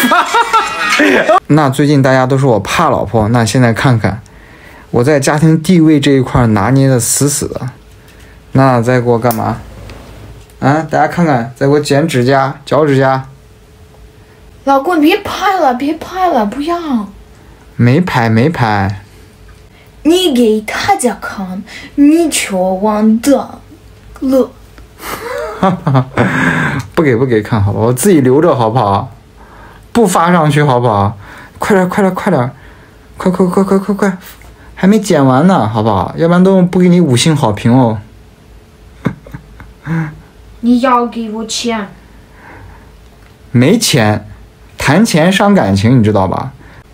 那最近大家都说我怕老婆，那现在看看我在家庭地位这一块拿捏的死死的。那再给我干嘛？啊，大家看看，再给我剪指甲、脚指甲。老公，别拍了，别拍了，不要。没拍，没拍。你给大家看，你却完蛋了。哈哈，不给不给看，好吧，我自己留着，好不好？不发上去，好不好？快点，快点，快点，快快快快快快，还没剪完呢，好不好？要不然都不给你五星好评哦。你要给我钱？没钱，谈钱伤感情，你知道吧？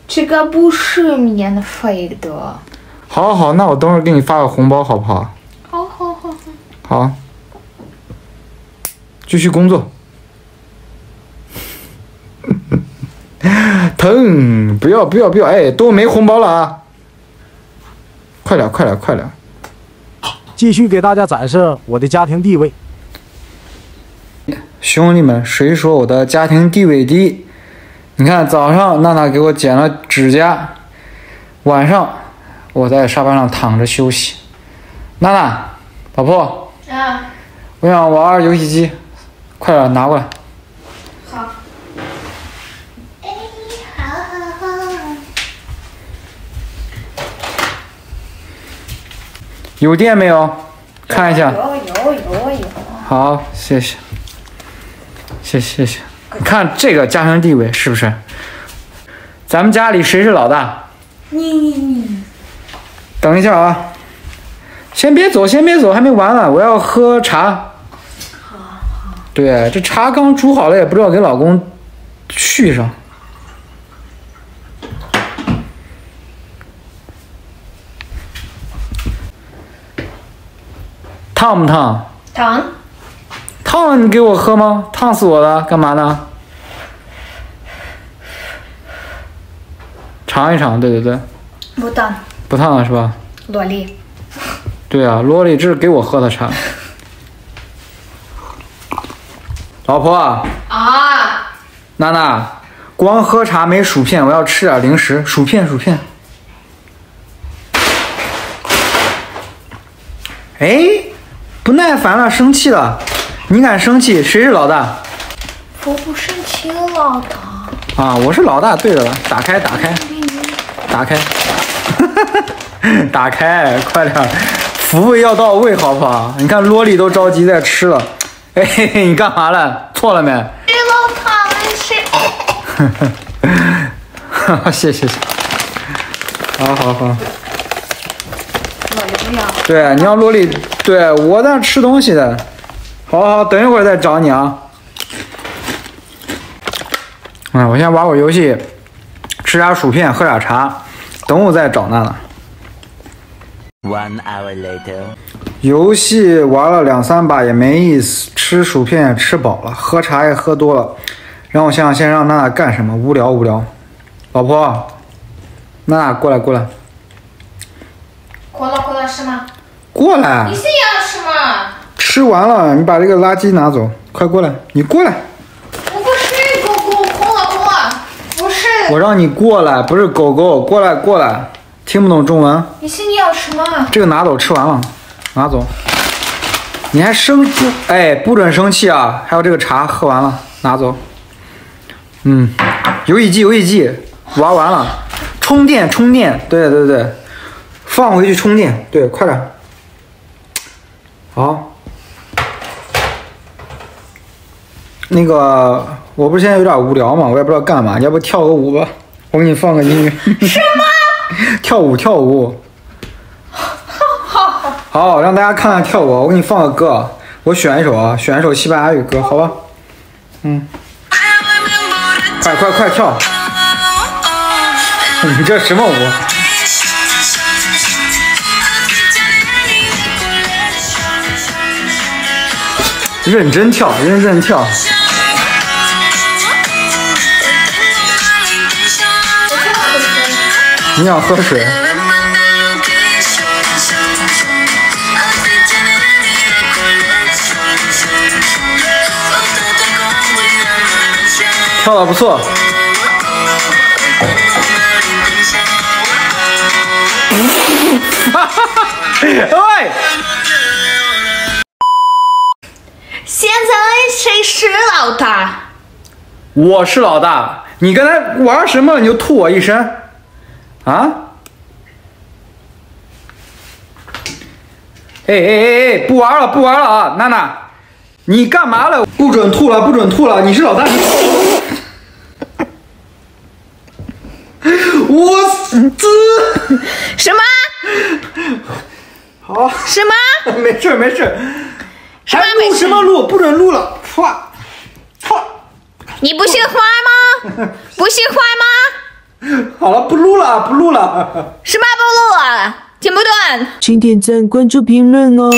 这个不是免费的。好，好，那我等会儿给你发个红包，好不好？好，好，好，好。好，继续工作。疼！不要，不要，不要！哎，都没红包了啊！快点，快点，快点！继续给大家展示我的家庭地位。兄弟们，谁说我的家庭地位低？你看，早上娜娜给我剪了指甲，晚上我在沙发上躺着休息。娜娜，老婆，啊，我想玩游戏机，快点拿过来。好。哎，好好好。有电没有？看一下。有有有有。好，谢谢。谢谢谢，你看这个家庭地位是不是？咱们家里谁是老大？你你你。等一下啊，先别走，先别走，还没完呢，我要喝茶。对，这茶刚煮好了，也不知道给老公续上。烫不烫？烫。烫你给我喝吗？烫死我了，干嘛呢？尝一尝，对对对。不烫。不烫了是吧？萝莉。对啊，萝莉，这是给我喝的茶。老婆。啊。娜娜，光喝茶没薯片，我要吃点零食。薯片，薯片。哎，不耐烦了，生气了。你敢生气？谁是老大？我不生气，老大。啊，我是老大，对的了。打开，打开，打开，打开，快点，服务要到位，好不好？你看萝莉都着急在吃了。哎，嘿嘿，你干嘛了？错了没？给老大没事。哈哈，谢谢谢。好好好。对，你要萝莉，对我在吃东西的。好好，等一会儿再找你啊。嗯，我先玩会儿游戏，吃点薯片，喝点茶，等我再找娜娜。One hour later，游戏玩了两三把也没意思，吃薯片也吃饱了，喝茶也喝多了，让我想想先让娜娜干什么，无聊无聊。老婆，娜娜过来过来。过来过来过来。你是要吃吗？吃完了，你把这个垃圾拿走，快过来！你过来。我不是狗狗，过来过来，不是。我让你过来，不是狗狗，过来过来。听不懂中文？你是你要什么？这个拿走，吃完了，拿走。你还生不？哎，不准生气啊！还有这个茶，喝完了，拿走。嗯，游戏机，游戏机，玩完了，充电，充电，对对对，放回去充电，对，快点。好。那个，我不是现在有点无聊嘛，我也不知道干嘛，要不跳个舞吧？我给你放个音乐。什么？跳舞，跳舞。好。好，让大家看看跳舞。我给你放个歌，我选一首啊，选一首西班牙语歌，好吧？嗯。快快快跳！你这什么舞？认真跳，认真跳。你想喝水？跳的不错。喂，是老大？我是老大，你刚才玩什么？你就吐我一身，啊？哎哎哎哎，不玩了，不玩了啊！娜娜，你干嘛了？不准吐了，不准吐了！你是老大，你。我滋，什么？好，什么？没事没事。什么还录什么录？不准录了！唰，唰。你不姓花吗？不姓花吗？好了，不录了，不录了。什么不录啊？听不懂？请点赞、关注、评论哦。